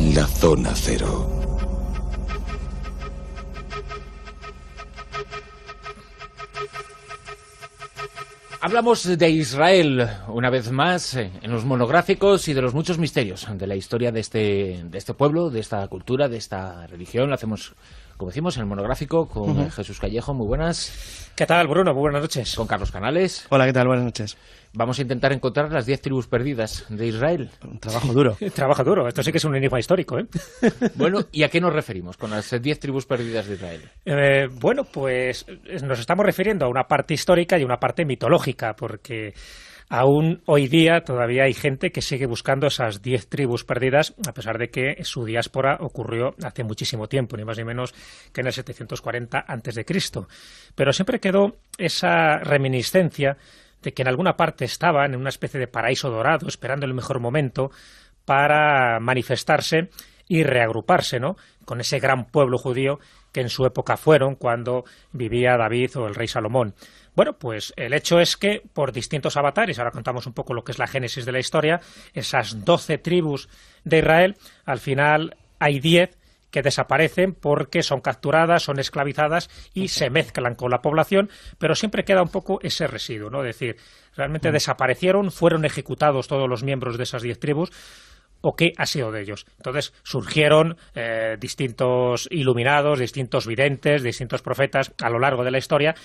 La Zona Cero. Hablamos de Israel una vez más eh, en los monográficos y de los muchos misterios de la historia de este, de este pueblo, de esta cultura, de esta religión. Lo hacemos, como decimos, en el monográfico con Jesús Callejo. Muy buenas. ¿Qué tal, Bruno? Muy buenas noches. Con Carlos Canales. Hola, ¿qué tal? Buenas noches. Vamos a intentar encontrar las diez tribus perdidas de Israel. Un trabajo duro. trabajo duro. Esto sí que es un enigma histórico, ¿eh? bueno, ¿y a qué nos referimos con las diez tribus perdidas de Israel? Eh, bueno, pues nos estamos refiriendo a una parte histórica y una parte mitológica, porque aún hoy día todavía hay gente que sigue buscando esas diez tribus perdidas, a pesar de que su diáspora ocurrió hace muchísimo tiempo, ni más ni menos que en el 740 a.C. Pero siempre quedó esa reminiscencia de que en alguna parte estaban en una especie de paraíso dorado, esperando el mejor momento para manifestarse y reagruparse, ¿no? Con ese gran pueblo judío que en su época fueron cuando vivía David o el rey Salomón. Bueno, pues el hecho es que por distintos avatares, ahora contamos un poco lo que es la génesis de la historia, esas doce tribus de Israel, al final hay diez que desaparecen porque son capturadas, son esclavizadas y se mezclan con la población, pero siempre queda un poco ese residuo, ¿no? Es decir, realmente desaparecieron, fueron ejecutados todos los miembros de esas diez tribus, o qué ha sido de ellos. Entonces surgieron eh, distintos iluminados, distintos videntes, distintos profetas a lo largo de la historia,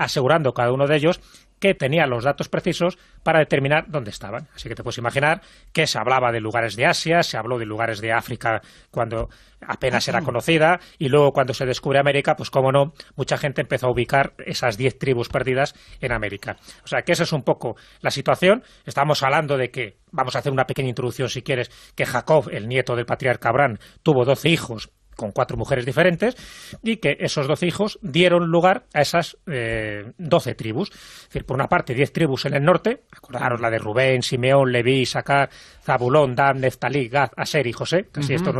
asegurando cada uno de ellos que tenía los datos precisos para determinar dónde estaban. Así que te puedes imaginar que se hablaba de lugares de Asia, se habló de lugares de África cuando apenas era conocida, y luego cuando se descubre América, pues cómo no, mucha gente empezó a ubicar esas diez tribus perdidas en América. O sea que esa es un poco la situación. Estamos hablando de que, vamos a hacer una pequeña introducción si quieres, que Jacob, el nieto del patriarca Abraham, tuvo doce hijos con cuatro mujeres diferentes, y que esos doce hijos dieron lugar a esas eh, doce tribus. Es decir, por una parte, diez tribus en el norte, acordaros la de Rubén, Simeón, Leví, Sacar, Zabulón, Dan, Neftalí, Gad, Aser y José, casi, esto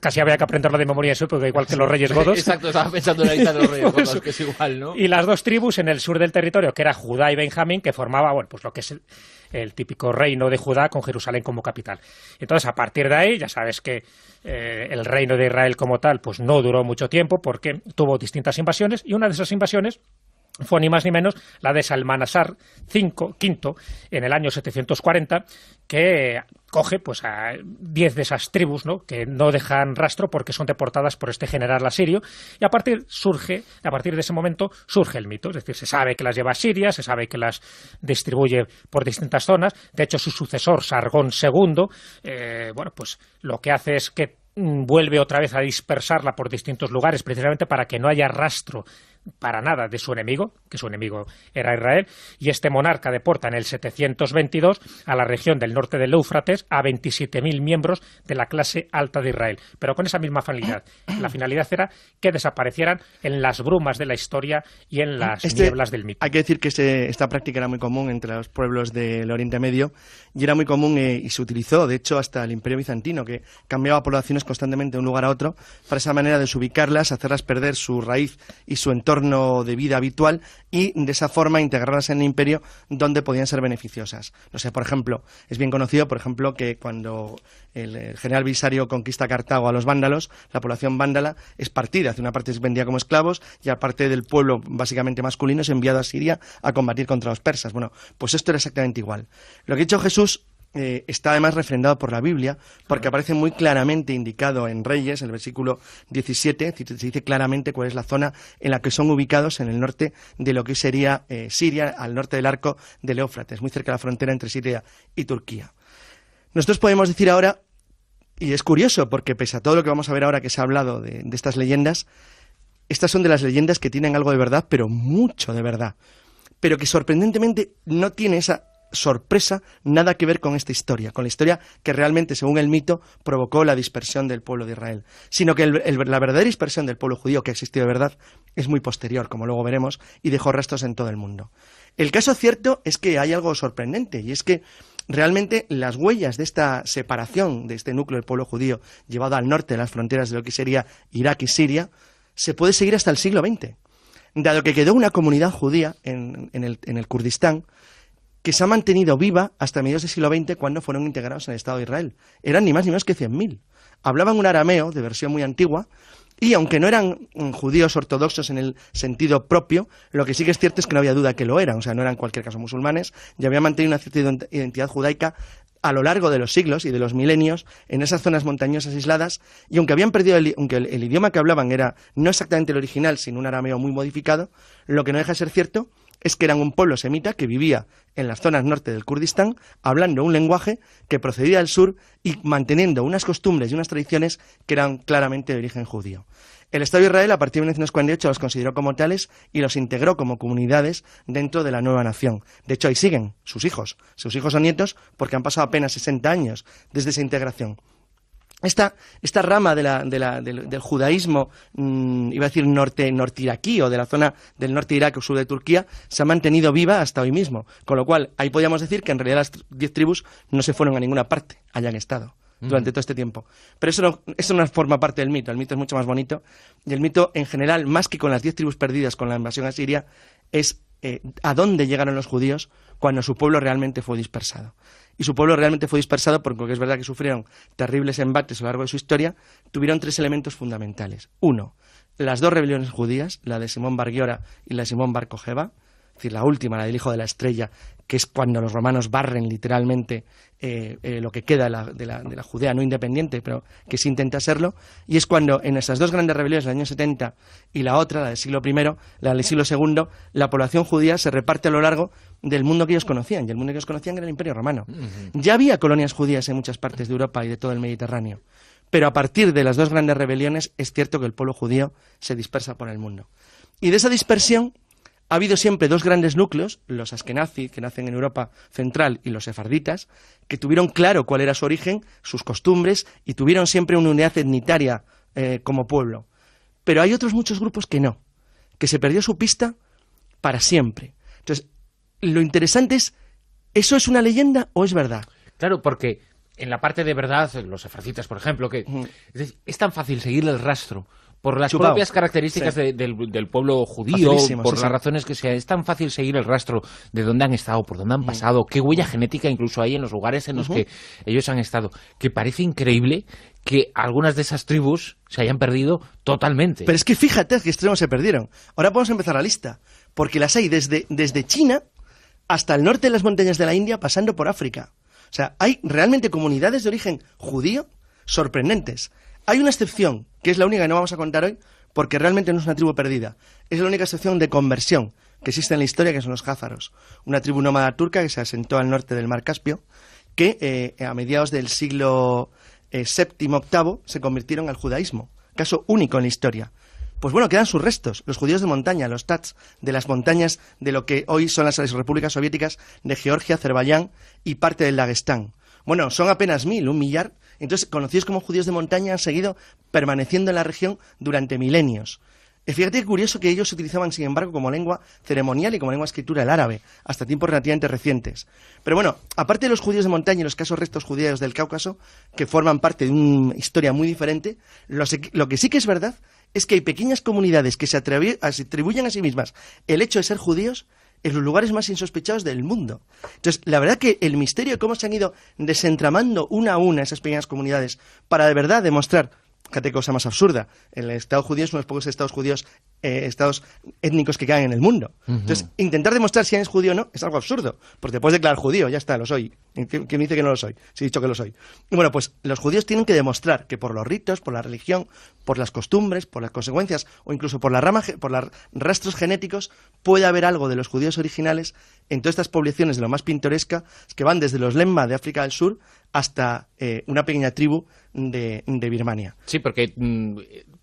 casi había que aprenderlo de memoria eso, porque igual que los reyes godos. Exacto, estaba pensando en la lista de los reyes godos, que es igual, ¿no? Y las dos tribus en el sur del territorio, que era Judá y Benjamín, que formaba, bueno, pues lo que es el típico reino de Judá con Jerusalén como capital. Entonces, a partir de ahí, ya sabes que eh, el reino de Israel como tal, pues no duró mucho tiempo porque tuvo distintas invasiones y una de esas invasiones fue ni más ni menos la de Salmanasar V, en el año 740, que coge pues a diez de esas tribus ¿no? que no dejan rastro porque son deportadas por este general asirio y a partir surge a partir de ese momento surge el mito es decir se sabe que las lleva a Siria se sabe que las distribuye por distintas zonas de hecho su sucesor Sargón II eh, bueno pues lo que hace es que vuelve otra vez a dispersarla por distintos lugares precisamente para que no haya rastro para nada de su enemigo, que su enemigo era Israel, y este monarca deporta en el 722 a la región del norte del Éufrates a 27.000 miembros de la clase alta de Israel, pero con esa misma finalidad. La finalidad era que desaparecieran en las brumas de la historia y en las este, nieblas del mito. Hay que decir que este, esta práctica era muy común entre los pueblos del Oriente Medio y era muy común eh, y se utilizó, de hecho, hasta el Imperio Bizantino, que cambiaba poblaciones constantemente de un lugar a otro para esa manera de desubicarlas, hacerlas perder su raíz y su entorno de vida habitual y de esa forma integrarlas en el imperio donde podían ser beneficiosas. No sé, por ejemplo, es bien conocido, por ejemplo, que cuando el, general Visario conquista Cartago a los vándalos, la población vándala es partida, hace una parte es vendida como esclavos y aparte del pueblo básicamente masculino es enviado a Siria a combatir contra los persas. Bueno, pues esto era exactamente igual. Lo que ha dicho Jesús eh, está además refrendado por la Biblia, porque aparece muy claramente indicado en Reyes, el versículo 17, se dice claramente cuál es la zona en la que son ubicados en el norte de lo que sería eh, Siria, al norte del arco del Éufrates, muy cerca de la frontera entre Siria y Turquía. Nosotros podemos decir ahora, y es curioso, porque pese a todo lo que vamos a ver ahora que se ha hablado de estas leyendas, estas son de las leyendas que tienen algo de verdad, pero mucho de verdad, pero que sorprendentemente no tiene esa sorpresa nada que ver con esta historia, con la historia que realmente, según el mito, provocó la dispersión del pueblo de Israel, sino que la verdadera dispersión del pueblo judío que ha existido de verdad es muy posterior, como luego veremos, y dejó restos en todo el mundo. El caso cierto es que hay algo sorprendente, y es que realmente las huellas de esta separación de este núcleo del pueblo judío llevado al norte de las fronteras de lo que sería Irak y Siria, se puede seguir hasta el siglo XX. Dado que quedó una comunidad judía en, el, en el Kurdistán, que se ha mantenido viva hasta mediados del siglo XX cuando fueron integrados en el Estado de Israel. Eran ni más ni menos que 100.000. Hablaban un arameo de versión muy antigua y aunque no eran mm, judíos ortodoxos en el sentido propio, lo que sí que es cierto es que no había duda que lo eran, o sea, no eran en cualquier caso musulmanes, y habían mantenido una cierta identidad judaica a lo largo de los siglos y de los milenios en esas zonas montañosas aisladas y aunque habían perdido el, aunque el, idioma que hablaban era no exactamente el original sino un arameo muy modificado lo que no deja de ser cierto es que eran un pueblo semita que vivía en las zonas norte del Kurdistán, hablando un lenguaje que procedía del sur y manteniendo unas costumbres y unas tradiciones que eran claramente de origen judío. El Estado de Israel, a partir de 1948, los consideró como tales y los integró como comunidades dentro de la nueva nación. De hecho, ahí siguen sus hijos, sus hijos o nietos, porque han pasado apenas 60 años desde esa integración. Esta, esta rama de la, de la, del, judaísmo, mm, iba a decir norte, iraquí o de la zona del norte de Irak o sur de Turquía, se ha mantenido viva hasta hoy mismo. Con lo cual, ahí podríamos decir que en realidad las diez tribus no se fueron a ninguna parte, hayan estado durante todo este tiempo. Pero eso no, eso no forma parte del mito, el mito es mucho más bonito. Y el mito, en general, más que con las diez tribus perdidas con la invasión a Siria, es eh, a dónde llegaron los judíos cuando su pueblo realmente fue dispersado y su pueblo realmente fue dispersado porque es verdad que sufrieron terribles embates a lo largo de su historia, tuvieron tres elementos fundamentales. Uno, las dos rebeliones judías, la de Simón Bar y la de Simón Bar es decir, la última, la del hijo de la estrella, que es cuando los romanos barren literalmente eh, eh, lo que queda de la, Judea no independiente, pero que sí intenta serlo, y es cuando en esas dos grandes rebeliones del año 70 y la otra, la del siglo I, la del siglo II, la población judía se reparte a lo largo del mundo que ellos conocían, y el mundo que ellos conocían era el Imperio Romano. Ya había colonias judías en muchas partes de Europa y de todo el Mediterráneo, pero a partir de las dos grandes rebeliones es cierto que el pueblo judío se dispersa por el mundo. Y de esa dispersión ha habido siempre dos grandes núcleos, los askenazis, que nacen en Europa central, y los sefarditas, que tuvieron claro cuál era su origen, sus costumbres, y tuvieron siempre una unidad etnitaria eh, como pueblo. Pero hay otros muchos grupos que no, que se perdió su pista para siempre. Entonces, lo interesante es, ¿eso es una leyenda o es verdad? Claro, porque en la parte de verdad, los sefarditas, por ejemplo, que es, tan fácil seguir el rastro por las propias características del, pueblo judío, por las razones que sea, es tan fácil seguir el rastro de dónde han estado, por dónde han pasado, qué huella genética incluso hay en los lugares en los que ellos han estado, que parece increíble que algunas de esas tribus se hayan perdido totalmente. Pero es que fíjate qué extremos se perdieron. Ahora podemos empezar la lista, porque las hay desde, desde China hasta el norte de las montañas de la India, pasando por África. O sea, hay realmente comunidades de origen judío sorprendentes. Hay una excepción, que es la única que no vamos a contar hoy, porque realmente no es una tribu perdida. Es la única excepción de conversión que existe en la historia, que son los házaros, una tribu nómada turca que se asentó al norte del mar Caspio, que eh, a mediados del siglo VII, eh, VIII se convirtieron al judaísmo, caso único en la historia. Pues bueno, quedan sus restos, los judíos de montaña, los tats, de las montañas de lo que hoy son las repúblicas soviéticas de Georgia, Azerbaiyán y parte del Dagestán. Bueno, son apenas mil, un millar, entonces, conocidos como judíos de montaña han seguido permaneciendo en la región durante milenios. Y fíjate qué curioso que ellos utilizaban, sin embargo, como lengua ceremonial y como lengua escritura el árabe, hasta tiempos relativamente recientes. Pero bueno, aparte de los judíos de montaña y los casos restos judíos del Cáucaso, que forman parte de una historia muy diferente, lo que sí que es verdad es que hay pequeñas comunidades que se atribuyen a sí mismas el hecho de ser judíos en los lugares más insospechados del mundo. Entonces, la verdad que el misterio de cómo se han ido desentramando una a una esas pequeñas comunidades para de verdad demostrar Fíjate cosa más absurda. El Estado judío es uno de los pocos estados judíos, eh, estados étnicos que caen en el mundo. Entonces, intentar demostrar si eres judío o no es algo absurdo. Porque te puedes declarar judío, ya está, lo soy. ¿Quién me dice que no lo soy? Si he dicho que lo soy. Y bueno, pues los judíos tienen que demostrar que por los ritos, por la religión, por las costumbres, por las consecuencias o incluso por, la rama, por los rastros genéticos, puede haber algo de los judíos originales en todas estas poblaciones de lo más pintoresca, que van desde los Lemma de África del Sur hasta eh, una pequeña tribu de, de Birmania. Sí, porque mm,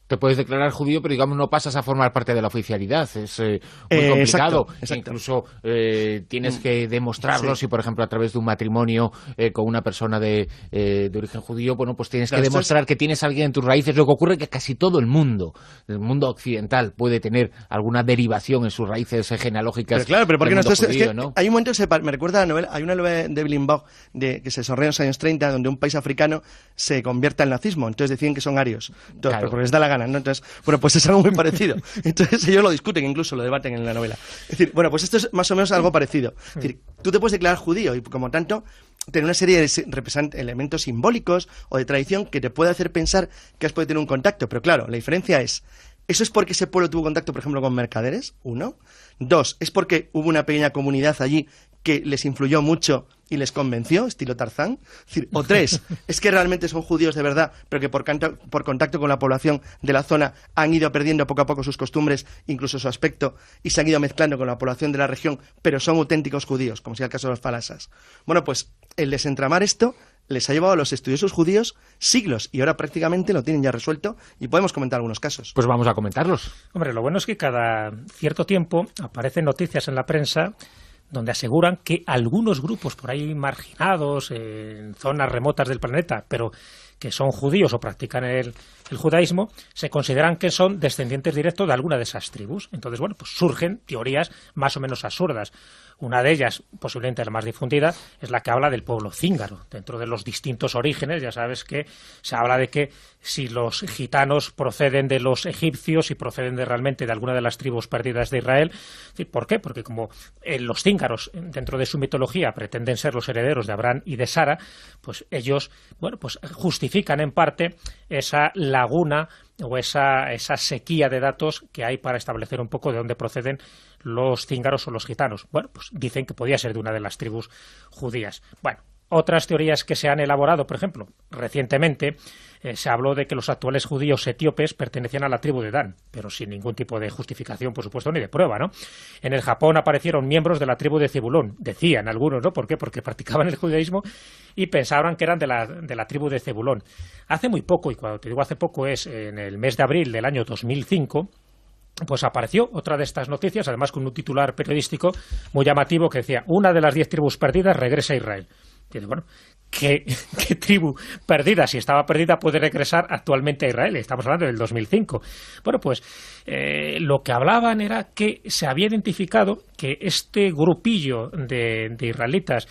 te puedes declarar judío, pero digamos no pasas a formar parte de la oficialidad. Es eh, muy eh, complicado. Incluso eh, tienes mm. que demostrarlo si, por ejemplo, a través de un matrimonio con una persona de, origen judío, bueno, pues tienes que demostrar que tienes a alguien en tus raíces. Lo que ocurre es que casi todo el mundo, el mundo occidental, puede tener alguna derivación en sus raíces genealógicas. claro, pero porque no, es que hay un momento, se, me recuerda a la novela, hay una novela de Bach de, que se desarrolla en los años 30, donde un país africano se convierte al nazismo. Entonces deciden que son arios. Entonces, porque les da la gana ganan, ¿no? Entonces, bueno, pues es algo muy parecido. Entonces ellos lo discuten, incluso lo debaten en la novela. Es decir, bueno, pues esto es más o menos algo parecido. Es decir, tú te puedes declarar judío y como tanto tener una serie de elementos simbólicos o de tradición que te puede hacer pensar que has podido tener un contacto. Pero claro, la diferencia es, ¿eso es porque ese pueblo tuvo contacto, por ejemplo, con mercaderes? Uno. Dos, ¿es porque hubo una pequeña comunidad allí que les influyó mucho y les convenció, estilo Tarzán. O tres, es que realmente son judíos de verdad, pero que por, por, contacto con la población de la zona han ido perdiendo poco a poco sus costumbres, incluso su aspecto, y se han ido mezclando con la población de la región, pero son auténticos judíos, como sea el caso de los falasas. Bueno, pues el desentramar esto les ha llevado a los estudiosos judíos siglos y ahora prácticamente lo tienen ya resuelto y podemos comentar algunos casos. Pues vamos a comentarlos. Hombre, lo bueno es que cada cierto tiempo aparecen noticias en la prensa donde aseguran que algunos grupos por ahí marginados en zonas remotas del planeta, pero que son judíos o practican el, judaísmo, se consideran que son descendientes directos de alguna de esas tribus. Entonces, bueno, pues surgen teorías más o menos absurdas. Una de ellas, posiblemente la más difundida, es la que habla del pueblo cíngaro. Dentro de los distintos orígenes, ya sabes que se habla de que si los gitanos proceden de los egipcios y proceden de realmente de alguna de las tribus perdidas de Israel. ¿Por qué? Porque como eh, los cíngaros, dentro de su mitología, pretenden ser los herederos de Abraham y de Sara, pues ellos, bueno, pues justifican en parte esa laguna o esa, esa sequía de datos que hay para establecer un poco de dónde proceden los cíngaros o los gitanos. Bueno, pues dicen que podía ser de una de las tribus judías. Bueno, otras teorías que se han elaborado, por ejemplo, recientemente eh, se habló de que los actuales judíos etíopes pertenecían a la tribu de Dan, pero sin ningún tipo de justificación, por supuesto, ni de prueba, ¿no? En el Japón aparecieron miembros de la tribu de Cebulón, decían algunos, ¿no? ¿Por qué? Porque practicaban el judaísmo y pensaban que eran de la, de la tribu de Cebulón. Hace muy poco, y cuando te digo hace poco es en el mes de abril del año 2005, pues apareció otra de estas noticias, además con un titular periodístico muy llamativo que decía, una de las diez tribus perdidas regresa a Israel. Dice, bueno, ¿qué, tribu perdida, si estaba perdida, puede regresar actualmente a Israel? Estamos hablando del 2005. Bueno, pues eh, lo que hablaban era que se había identificado que este grupillo de, israelitas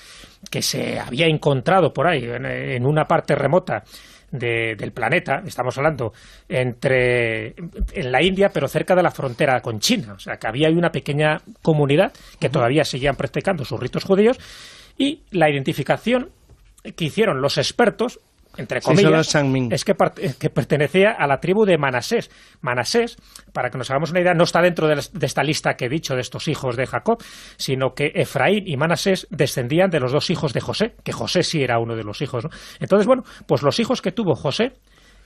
que se había encontrado por ahí, en, una parte remota, del planeta, estamos hablando entre en la India, pero cerca de la frontera con China, o sea que había una pequeña comunidad que todavía seguían practicando sus ritos judíos y la identificación que hicieron los expertos entre comillas, es que, que, pertenecía a la tribu de Manasés. Manasés, para que nos hagamos una idea, no está dentro de, esta lista que he dicho de estos hijos de Jacob, sino que Efraín y Manasés descendían de los dos hijos de José, que José sí era uno de los hijos. Entonces, bueno, pues los hijos que tuvo José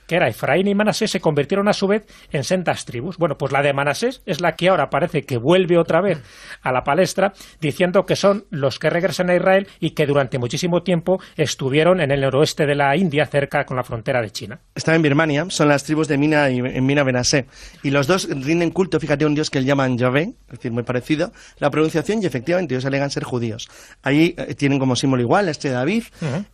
que era Efraín y Manasés, se convirtieron a su vez en sendas tribus. Bueno, pues la de Manasés es la que ahora parece que vuelve otra vez a la palestra, diciendo que son los que regresan a Israel y que durante muchísimo tiempo estuvieron en el noroeste de la India, cerca con la frontera de China. Estaba en Birmania, son las tribus de Mina y en Mina Benasé. Y los dos rinden culto, fíjate, a un dios que le llaman Yahvé, es decir, muy parecido. La pronunciación, y efectivamente, ellos alegan ser judíos. Ahí eh, tienen como símbolo igual la estrella de David,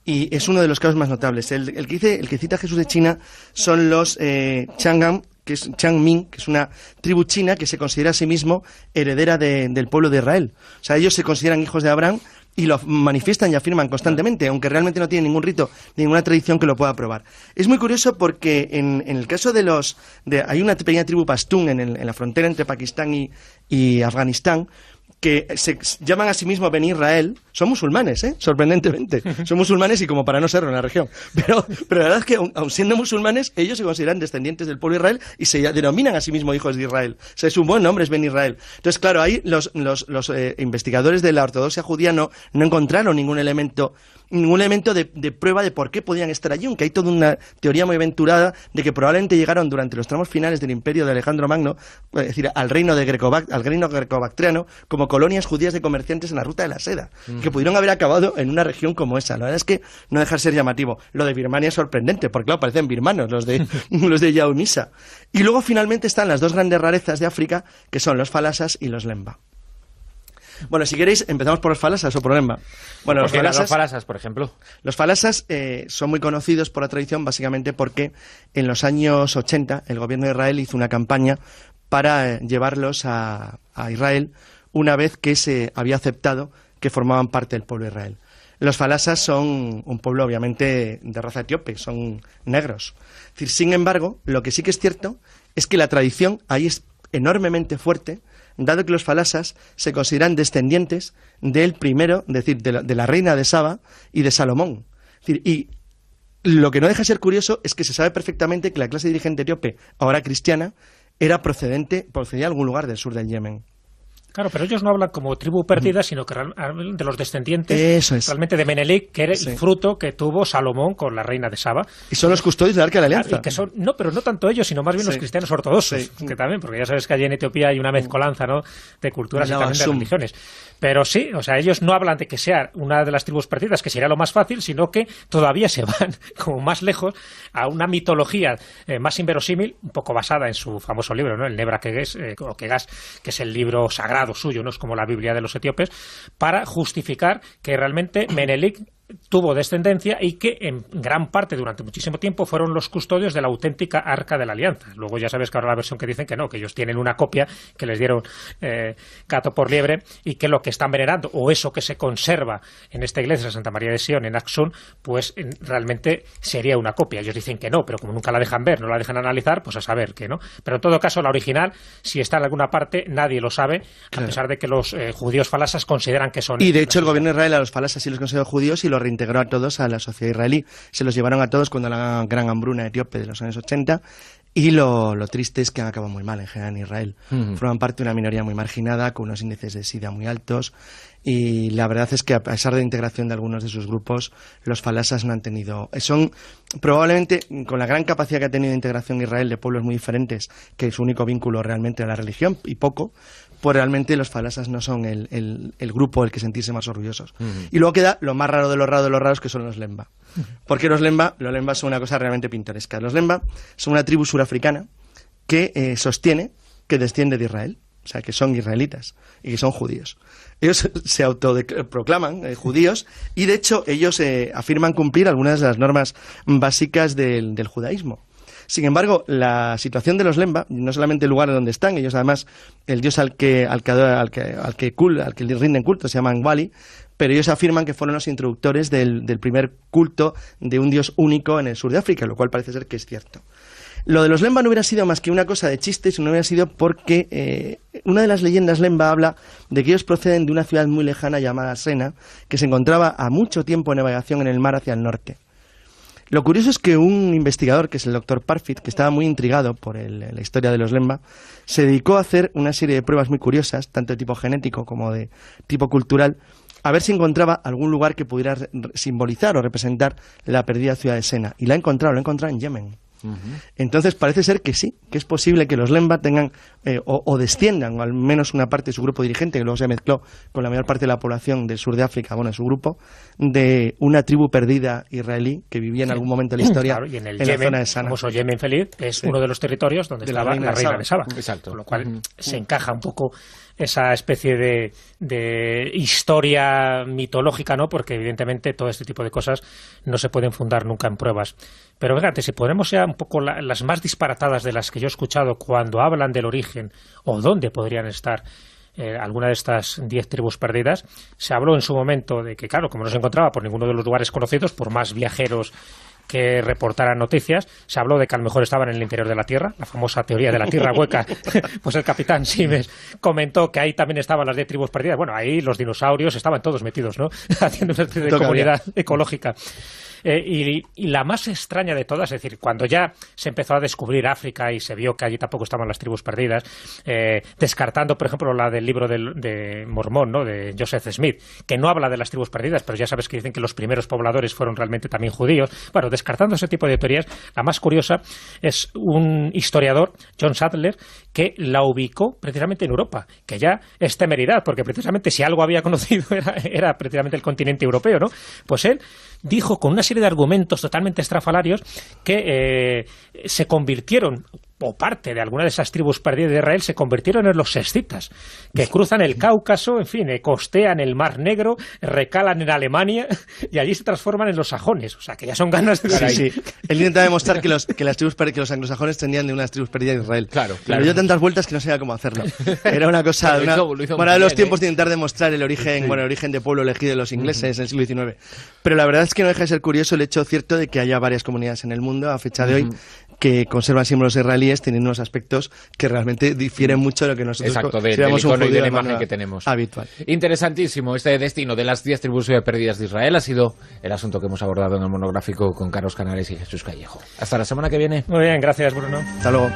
y es uno de los casos más notables. El, el, que dice, el que cita a Jesús de China son los eh, Changam, que es Changmin, que es una tribu china que se considera a sí mismo heredera del pueblo de Israel. O sea, ellos se consideran hijos de Abraham y lo manifiestan y afirman constantemente, aunque realmente no tienen ningún rito, ninguna tradición que lo pueda probar. Es muy curioso porque en, el caso de los... De, hay una pequeña tribu pastún en, en la frontera entre Pakistán y, y Afganistán, que se llaman a sí mismos Ben Israel, son musulmanes, ¿eh? sorprendentemente. Son musulmanes y como para no serlo en la región. Pero, pero la verdad es que, aun, siendo musulmanes, ellos se consideran descendientes del pueblo de Israel y se denominan a sí mismos hijos de Israel. O sea, es un buen nombre, es Ben Israel. Entonces, claro, ahí los, los, los eh, investigadores de la ortodoxia judía no, no encontraron ningún elemento ningún elemento de, prueba de por qué podían estar allí, aunque hay toda una teoría muy aventurada de que probablemente llegaron durante los tramos finales del imperio de Alejandro Magno, es decir, al reino, de al reino grecobactriano, como colonias judías de comerciantes en la ruta de la seda, que pudieron haber acabado en una región como esa. La verdad es que no deja de ser llamativo. Lo de Birmania es sorprendente, porque claro, parecen birmanos los de, los de Yaumisa. Y luego finalmente están las dos grandes rarezas de África, que son los falasas y los lemba. Bueno, si queréis, empezamos por los falasas o por Lemba. Bueno, los falasas, por ejemplo. Los falasas eh, son muy conocidos por la tradición básicamente porque en los años 80 el gobierno de Israel hizo una campaña para eh, llevarlos a, Israel una vez que se había aceptado que formaban parte del pueblo de Israel. Los falasas son un pueblo obviamente de raza etíope, son negros. sin embargo, lo que sí que es cierto es que la tradición ahí es enormemente fuerte, dado que los falasas se consideran descendientes del primero, es decir, de la, reina de Saba y de Salomón. Y lo que no deja de ser curioso es que se sabe perfectamente que la clase dirigente etíope, ahora cristiana, era procedente, procedía de algún lugar del sur del Yemen. Claro, pero ellos no hablan como tribu perdida, sino que hablan de los descendientes realmente de Menelik, que era el fruto que tuvo Salomón con la reina de Saba. Y son los custodios del Arca de la Alianza. que son, no, pero no tanto ellos, sino más bien los cristianos ortodoxos, que también, porque ya sabes que allí en Etiopía hay una mezcolanza ¿no? de culturas y también de religiones. Pero sí, o sea, ellos no hablan de que sea una de las tribus perdidas, que sería lo más fácil, sino que todavía se van como más lejos a una mitología eh, más inverosímil, un poco basada en su famoso libro, ¿no? El Nebra Kegas, eh, que es el libro sagrado suyo, no es como la Biblia de los etíopes, para justificar que realmente Menelik tuvo descendencia y que en gran parte durante muchísimo tiempo fueron los custodios de la auténtica arca de la alianza. Luego ya sabes que ahora la versión que dicen que no, que ellos tienen una copia que les dieron eh, gato por liebre y que lo que están venerando o eso que se conserva en esta iglesia de Santa María de Sion en Axun, pues realmente sería una copia. Ellos dicen que no, pero como nunca la dejan ver, no la dejan analizar, pues a saber que no. Pero en todo caso la original, si está en alguna parte, nadie lo sabe, a pesar de que los eh, judíos falasas consideran que son. Y de hecho el gobierno de Israel a los falasas sí los considera judíos y los reintegró a todos a la sociedad israelí. Se los llevaron a todos cuando la gran hambruna etíope de los años 80 y lo, triste es que han acabado muy mal en general en Israel. Forman parte de una minoría muy marginada, con unos índices de SIDA muy altos. Y la verdad es que, a pesar de la integración de algunos de sus grupos, los falasas no han tenido. Son probablemente, con la gran capacidad que ha tenido de integración Israel de pueblos muy diferentes, que su único vínculo realmente a la religión, y poco, pues realmente los falasas no son el, el, grupo del que sentirse más orgullosos. Y luego queda lo más raro de lo raro de los raros, que son los Lemba. Porque los Lemba, los Lemba son una cosa realmente pintoresca. Los Lemba son una tribu surafricana que eh, sostiene que desciende de Israel. O sea, que son israelitas y que son judíos. Ellos se autoproclaman eh, judíos y, de hecho, ellos eh, afirman cumplir algunas de las normas básicas del judaísmo. Sin embargo, la situación de los Lemba, no solamente el lugar donde están, ellos además, el dios al que, al que, al que, al que, al que rinden culto se llama Wali, pero ellos afirman que fueron los introductores del, primer culto de un dios único en el sur de África, lo cual parece ser que es cierto. Lo de los Lemba no hubiera sido más que una cosa de chiste, sino hubiera sido porque eh, una de las leyendas Lemba habla de que ellos proceden de una ciudad muy lejana llamada Sena, que se encontraba a mucho tiempo de navegación en el mar hacia el norte. Lo curioso es que un investigador, que es el doctor Parfit, que estaba muy intrigado por la historia de los Lemba, se dedicó a hacer una serie de pruebas muy curiosas, tanto de tipo genético como de tipo cultural, a ver si encontraba algún lugar que pudiera simbolizar o representar la perdida ciudad de Sena. Y la ha encontrado, la ha encontrado en Yemen. Entonces parece ser que sí, que es posible que los Lemba tengan eh, o, desciendan, o al menos una parte de su grupo dirigente, que luego se mezcló con la mayor parte de la población del sur de África, bueno, de su grupo, de una tribu perdida israelí que vivía en algún momento de la historia en, el la zona de Sana. famoso Yemen feliz, es uno de los territorios donde estaba la reina, de Saba. Exacto. Con lo cual se encaja un poco esa especie de, de, historia mitológica, ¿no? Porque evidentemente todo este tipo de cosas no se pueden fundar nunca en pruebas. Pero fíjate, si ponemos ya un poco las más disparatadas de las que yo he escuchado cuando hablan del origen o dónde podrían estar eh, alguna de estas diez tribus perdidas, se habló en su momento de que, claro, como no se encontraba por ninguno de los lugares conocidos, por más viajeros que reportaran noticias. Se habló de que a lo mejor estaban en el interior de la Tierra, la famosa teoría de la Tierra hueca. pues el capitán Simes comentó que ahí también estaban las diez tribus perdidas. Bueno, ahí los dinosaurios estaban todos metidos, ¿no? Haciendo una especie de comunidad ecológica. Eh, y, la más extraña de todas, es decir, cuando ya se empezó a descubrir África y se vio que allí tampoco estaban las tribus perdidas, eh, descartando, por ejemplo, la del libro de Mormón, ¿no? de Joseph Smith, que no habla de las tribus perdidas, pero ya sabes que dicen que los primeros pobladores fueron realmente también judíos. Bueno, descartando ese tipo de teorías, la más curiosa es un historiador, John Sadler, que la ubicó precisamente en Europa, que ya es temeridad, porque precisamente si algo había conocido era, era precisamente el continente europeo, ¿no? Pues él dijo con una serie de argumentos totalmente estrafalarios que eh, se convirtieron o parte de alguna de esas tribus perdidas de Israel se convirtieron en los sescitas, que cruzan el Cáucaso, en fin, eh, costean el Mar Negro, recalan en Alemania y allí se transforman en los sajones. O sea, que ya son ganas de... Sí, sí. Él intenta demostrar que los, que las tribus que los anglosajones tenían de unas tribus perdidas de Israel. Claro, claro. Pero dio tantas vueltas que no sabía cómo hacerlo. Era una cosa... bueno, de los tiempos ¿eh? de intentar demostrar el origen, bueno, el origen de pueblo elegido de los ingleses en el siglo XIX. Pero la verdad es que no deja de ser curioso el hecho cierto de que haya varias comunidades en el mundo a fecha de hoy que conservan símbolos israelíes, tienen unos aspectos que realmente difieren mucho de lo que nosotros Exacto, de, del un icono y de la imagen que tenemos. habitual. Interesantísimo este destino de las 10 tribus eh, perdidas de Israel ha sido el asunto que hemos abordado en el monográfico con Carlos Canales y Jesús Callejo. Hasta la semana que viene. Muy bien, gracias Bruno. Hasta luego.